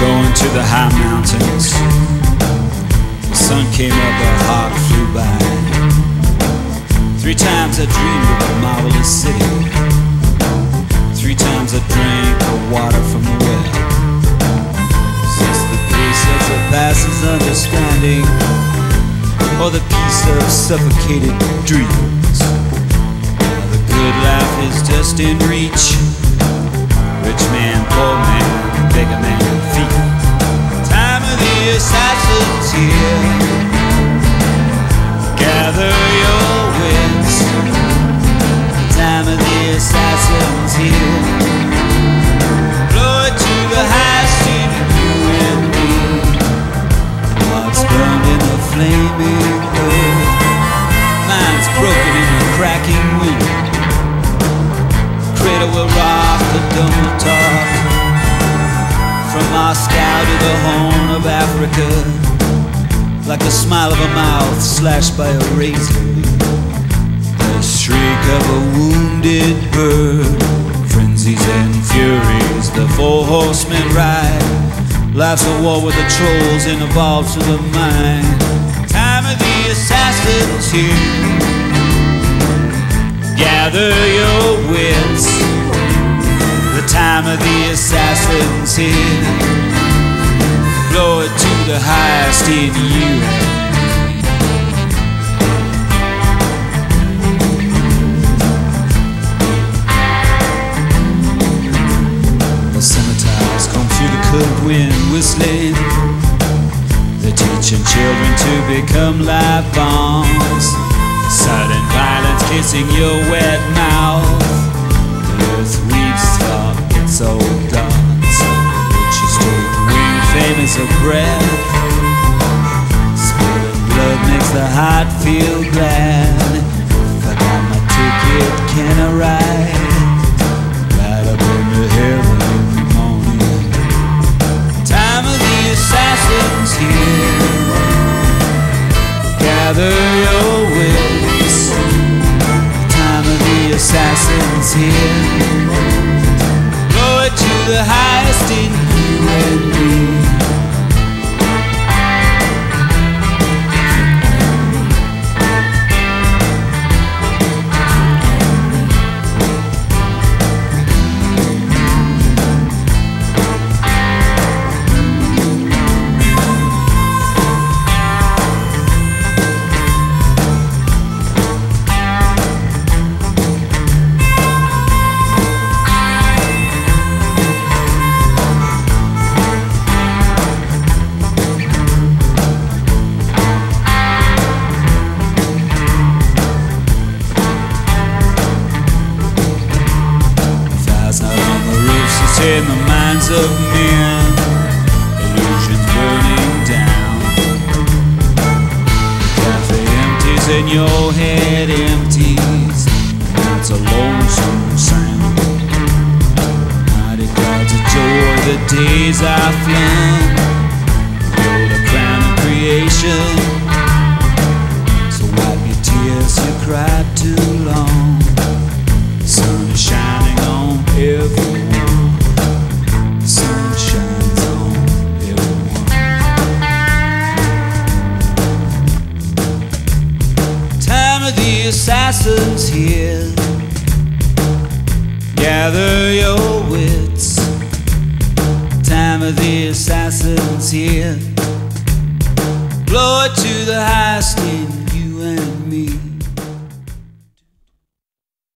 going to the high mountains. Sun came up, a heart flew by. Three times I dreamed of a marvelous city. Three times I drank the water from the well. Since the pace of the passes understanding, or the peace of suffocated dreams. The good life is just in reach. Rich man, poor man, in the flaming earth. Minds broken in the cracking wind. Cradle will rock, the will talk. From Moscow to the Horn of Africa, like the smile of a mouth slashed by a razor, the shriek of a wounded bird, frenzies and furies, the four horsemen ride. Life's a war with the trolls and evolves to the mind. Time of the assassins here. Gather your wits The time of the assassin's here. Blow it to the highest in you. The wind whistling. They're teaching children to become live bombs. Sudden violence kissing your wet mouth. The earth weeps for so dance She's taking wing famous of breath Spilling blood makes the heart feel glad If I got my ticket, can I ride? Here. Gather your wits. Time of the assassins here. It to the highest in you and me. And your head empties, it's a lonesome sound. Mighty of joy, the days I've flown. Assassins here. Gather your wits. Time of the assassins here. Blow it to the highest in